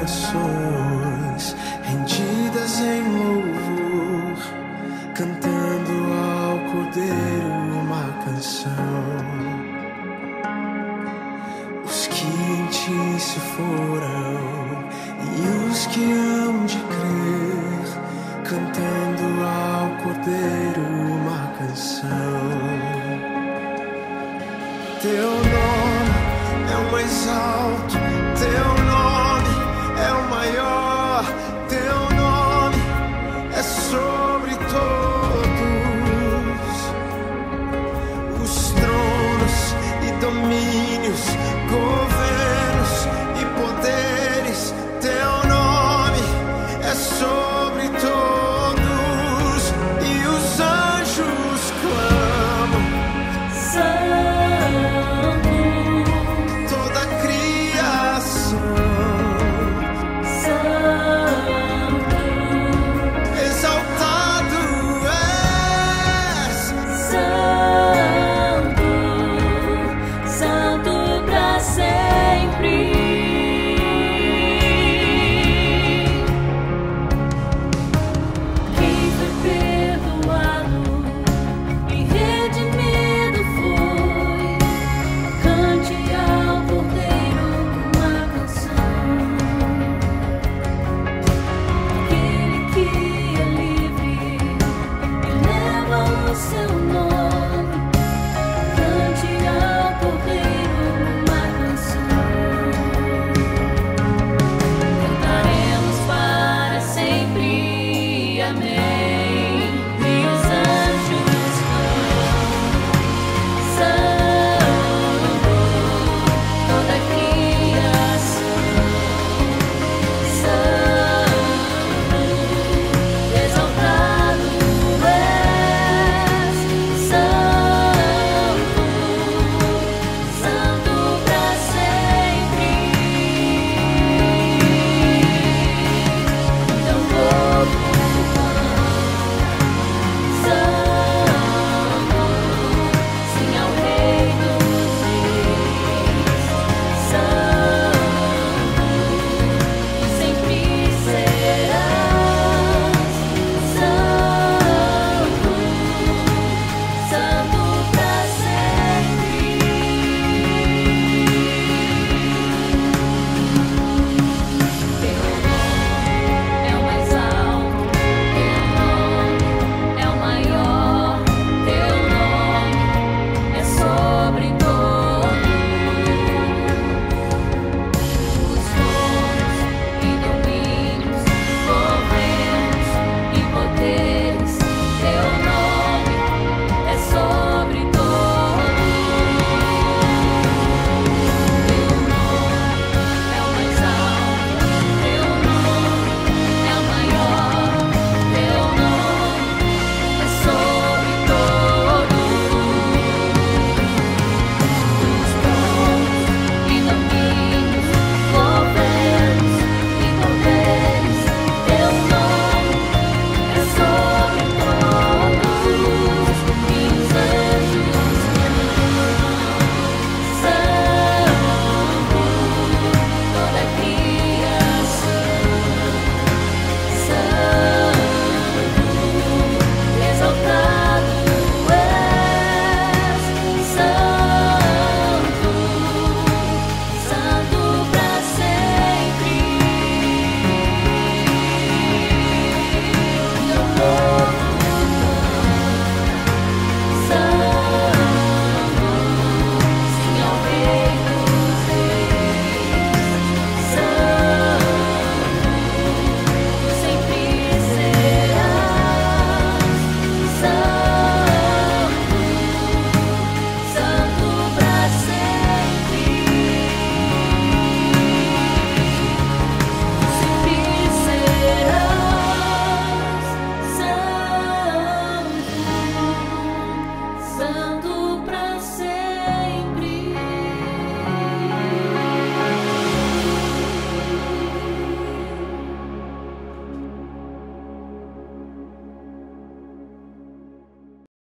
gerações rendidas em louvor, cantando ao Cordeiro uma canção. Os que em ti se foram e os que hão de crer, cantando ao Cordeiro uma canção. Teu nome é o mais alto, todos soon.